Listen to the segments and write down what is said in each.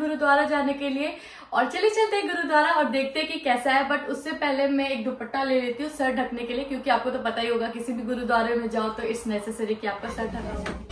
गुरुद्वारा जाने के लिए। और चले चलते हैं गुरुद्वारा और देखते हैं कि कैसा है। बट उससे पहले मैं एक दुपट्टा ले लेती हूँ सर ढकने के लिए, क्योंकि आपको तो पता ही होगा, किसी भी गुरुद्वारे में जाओ तो इट्स नेसेसरी कि आपका सर ढका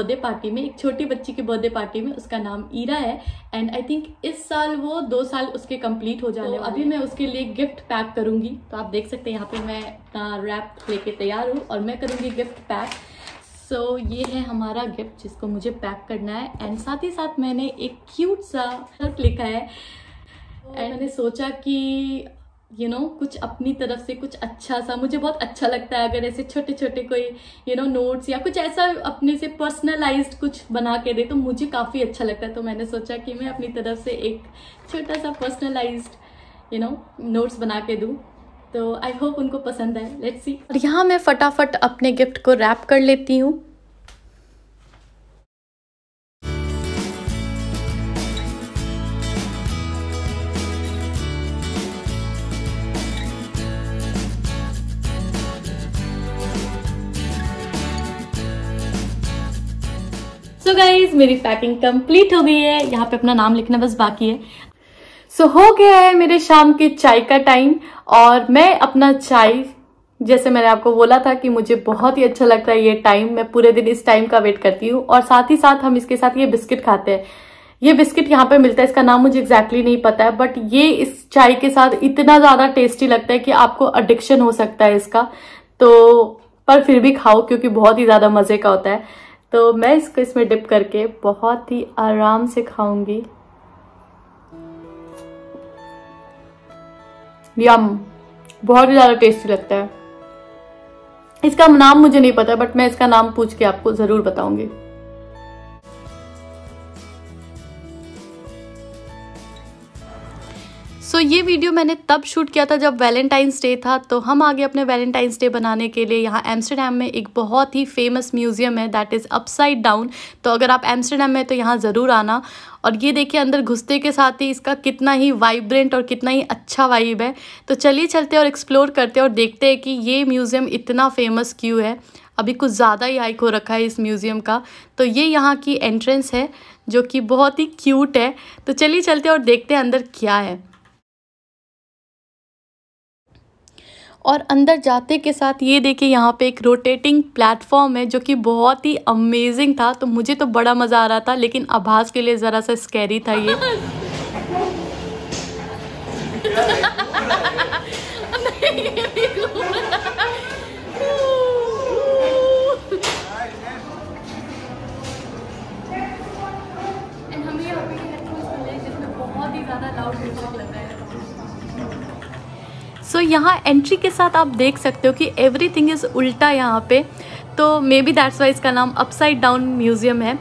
बर्थडे पार्टी में एक छोटी बच्ची की बर्थडे पार्टी में उसका नाम ईरा है एंड आई थिंक इस साल वो दो साल उसके कंप्लीट हो जाने तो अभी मैं उसके लिए गिफ्ट पैक करूँगी। तो आप देख सकते हैं यहाँ पे मैं अपना रैप लेके तैयार हूँ और मैं करूँगी गिफ्ट पैक सो so, ये है हमारा गिफ्ट जिसको मुझे पैक करना है। एंड साथ ही साथ मैंने एक क्यूट सा शर्ट लिखा है। एंड मैंने सोचा कि यू you नो know, कुछ अपनी तरफ़ से कुछ अच्छा सा मुझे बहुत अच्छा लगता है अगर ऐसे छोटे छोटे कोई यू नो नोट्स या कुछ ऐसा अपने से पर्सनलाइज्ड कुछ बना के दे तो मुझे काफ़ी अच्छा लगता है। तो मैंने सोचा कि मैं अपनी तरफ़ से एक छोटा सा पर्सनलाइज्ड यू नो नोट्स बना के दूँ। तो आई होप उनको पसंद है लेट्स सी और यहाँ मैं फटाफट अपने गिफ्ट को रैप कर लेती हूँ। सो so गाइज़ मेरी पैकिंग कंप्लीट हो गई है। यहाँ पे अपना नाम लिखना बस बाकी है। सो so, हो गया है मेरे शाम के चाय का टाइम और मैं अपना चाय जैसे मैंने आपको बोला था कि मुझे बहुत ही अच्छा लगता है ये टाइम मैं पूरे दिन इस टाइम का वेट करती हूँ और साथ ही साथ हम इसके साथ ये बिस्किट खाते हैं। ये बिस्किट यहाँ पे मिलता है इसका नाम मुझे एग्जैक्टली exactly नहीं पता है बट ये इस चाय के साथ इतना ज़्यादा टेस्टी लगता है कि आपको अडिक्शन हो सकता है इसका। तो पर फिर भी खाओ क्योंकि बहुत ही ज़्यादा मज़े का होता है। तो मैं इसको इसमें डिप करके बहुत ही आराम से खाऊँगी। यम बहुत ही ज़्यादा टेस्टी लगता है। इसका नाम मुझे नहीं पता बट मैं इसका नाम पूछ के आपको ज़रूर बताऊँगी। सो so, ये वीडियो मैंने तब शूट किया था जब वैलेंटाइंस डे था। तो हम आगे अपने वैलेंटाइंस डे बनाने के लिए यहाँ एम्स्टरडेम में एक बहुत ही फ़ेमस म्यूज़ियम है दैट इज़ अपसाइड डाउन तो अगर आप एम्स्टरडेम में तो यहाँ ज़रूर आना। और ये देखिए अंदर घुसते के साथ ही इसका कितना ही वाइब्रेंट और कितना ही अच्छा वाइब है। तो चलिए चलते और एक्सप्लोर करते और देखते हैं कि ये म्यूज़ियम इतना फ़ेमस क्यों है। अभी कुछ ज़्यादा ही हाइक हो रखा है इस म्यूज़ियम का। तो ये यहाँ की एंट्रेंस है जो कि बहुत ही क्यूट है। तो चलिए चलते और देखते हैं अंदर क्या है। और अंदर जाते के साथ ये देखिए यहाँ पे एक रोटेटिंग प्लेटफॉर्म है जो कि बहुत ही अमेजिंग था। तो मुझे तो बड़ा मज़ा आ रहा था, लेकिन आभास के लिए ज़रा सा स्कैरी था ये। ज़्यादा लाउड म्यूज़िक लग रहा है। सो so, यहाँ एंट्री के साथ आप देख सकते हो कि एवरी थिंग इज़ उल्टा यहाँ पे। तो मे बी दैट्स वाई इसका नाम अपसाइड डाउन म्यूज़ियम है।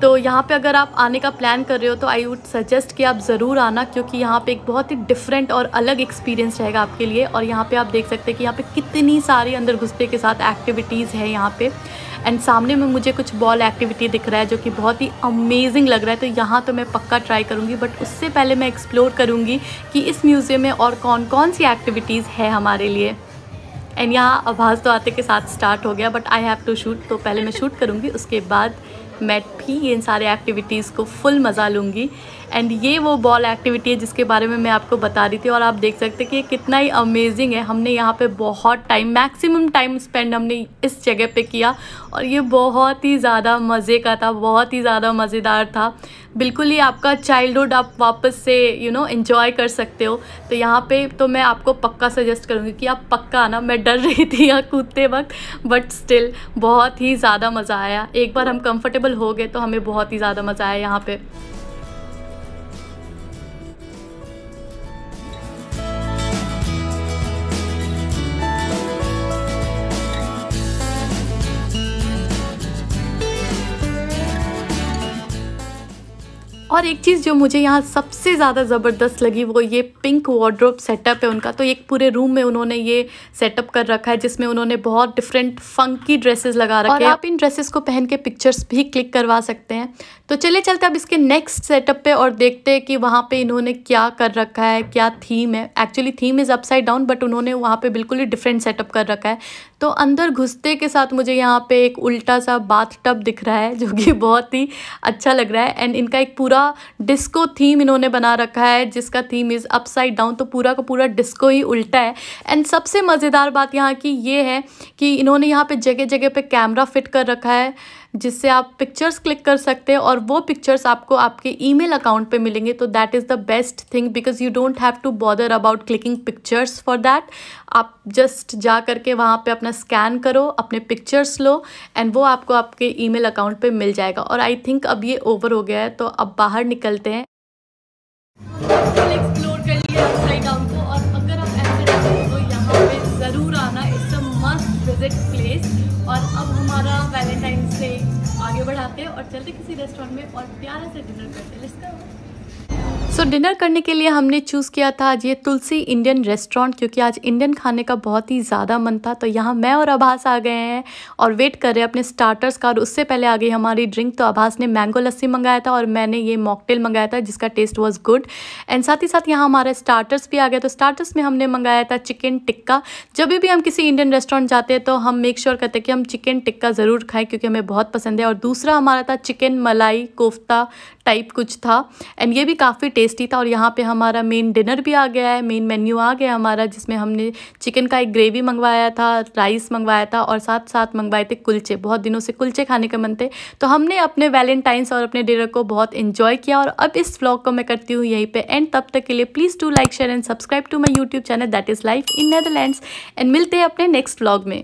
तो यहाँ पे अगर आप आने का प्लान कर रहे हो तो आई वुड सजेस्ट कि आप ज़रूर आना क्योंकि यहाँ पे एक बहुत ही डिफरेंट और अलग एक्सपीरियंस रहेगा आपके लिए। और यहाँ पे आप देख सकते हैं कि यहाँ पे कितनी सारी अंदर घुसते के साथ एक्टिविटीज़ है यहाँ पे। एंड सामने में मुझे कुछ बॉल एक्टिविटी दिख रहा है जो कि बहुत ही अमेजिंग लग रहा है। तो यहाँ तो मैं पक्का ट्राई करूँगी बट उससे पहले मैं एक्सप्लोर करूँगी कि इस म्यूज़ियम में और कौन कौन सी एक्टिविटीज़ है हमारे लिए। एंड यहाँ आवाज़ तो आते के साथ स्टार्ट हो गया but I have to shoot तो पहले मैं शूट करूँगी, उसके बाद मैं भी इन सारे एक्टिविटीज़ को फुल मज़ा लूँगी। एंड ये वो बॉल एक्टिविटी है जिसके बारे में मैं आपको बता रही थी, और आप देख सकते कि ये कितना ही अमेजिंग है। हमने यहाँ पे बहुत टाइम मैक्सिमम टाइम स्पेंड हमने इस जगह पे किया। और ये बहुत ही ज़्यादा मज़े का था, बहुत ही ज़्यादा मज़ेदार था। बिल्कुल ही आपका चाइल्डहुड आप वापस से यू नो इन्जॉय कर सकते हो। तो यहाँ पे तो मैं आपको पक्का सजेस्ट करूँगी कि आप पक्का ना, मैं डर रही थी यहाँ कूदते वक्त बट स्टिल बहुत ही ज़्यादा मज़ा आया। एक बार हम कंफर्टेबल हो गए तो हमें बहुत ही ज़्यादा मज़ा आया यहाँ पे। और एक चीज़ जो मुझे यहाँ सबसे ज़्यादा ज़बरदस्त लगी वो ये पिंक वार्ड्रोब सेटअप है उनका। तो एक पूरे रूम में उन्होंने ये सेटअप कर रखा है जिसमें उन्होंने बहुत डिफरेंट फंकी ड्रेसेस लगा रखे हैं। आप इन ड्रेसेस को पहन के पिक्चर्स भी क्लिक करवा सकते हैं। तो चले चलते अब इसके नेक्स्ट सेटअप पे और देखते हैं कि वहाँ पे इन्होंने क्या कर रखा है क्या थीम है। Actually theme is upside down but उन्होंने वहाँ पे बिल्कुल ही डिफरेंट सेटअप कर रखा है। तो अंदर घुसते के साथ मुझे यहाँ पे एक उल्टा सा बाथ टब दिख रहा है, जो कि बहुत ही अच्छा लग रहा है। एंड इनका एक पूरा डिस्को थीम इन्होंने बना रखा है, जिसका थीम इज़ अपसाइड डाउन तो पूरा का पूरा डिस्को ही उल्टा है। एंड सबसे मज़ेदार बात यहाँ की ये है कि इन्होंने यहाँ पर जगह जगह पर कैमरा फिट कर रखा है। जिससे आप पिक्चर्स क्लिक कर सकते हैं और वो पिक्चर्स आपको आपके ईमेल अकाउंट पे मिलेंगे तो that is the best thing because you don't have to bother about clicking pictures for that आप जस्ट जा करके वहाँ पे अपना स्कैन करो, अपने पिक्चर्स लो एंड वो आपको आपके ईमेल अकाउंट पे मिल जाएगा। और आई थिंक अब ये ओवर हो गया है तो अब बाहर निकलते हैं। एक्सप्लोर कर चलते किसी रेस्टोरेंट में और प्यारा से डिनर करते हैं। सो डिनर करने के लिए हमने चूज़ किया था आज ये तुलसी इंडियन रेस्टोरेंट क्योंकि आज इंडियन खाने का बहुत ही ज़्यादा मन था। तो यहाँ मैं और आभास आ गए हैं और वेट कर रहे हैं अपने स्टार्टर्स का और उससे पहले आ गई हमारी ड्रिंक तो आभास ने मैंगो लस्सी मंगाया था और मैंने ये मॉकटेल मंगाया था जिसका टेस्ट वॉज़ गुड एंड साथ ही साथ यहाँ हमारे स्टार्टर्स भी आ गए। तो स्टार्टर्स में हमने मंगाया था चिकन टिक्का जब भी हम किसी इंडियन रेस्टोरेंट जाते हैं तो हम मेक श्योर करते हैं कि हम चिकन टिक्का ज़रूर खाएँ क्योंकि हमें बहुत पसंद है। और दूसरा हमारा था चिकन मलाई कोफ्ता टाइप कुछ था। एंड ये भी काफ़ी टेस्टी था और यहाँ पे हमारा मेन डिनर भी आ गया है मेन मेन्यू आ गया हमारा, जिसमें हमने चिकन का एक ग्रेवी मंगवाया था राइस मंगवाया था और साथ साथ मंगवाए थे कुलचे। बहुत दिनों से कुलचे खाने का मन थे। तो हमने अपने वैलेंटाइंस और अपने डिनर को बहुत इन्जॉय किया और अब इस व्लॉग को मैं करती हूँ यहीं पर एंड तब तक के लिए please to like share and subscribe to my YouTube channel that is life in Netherlands and मिलते हैं अपने नेक्स्ट व्लॉग में।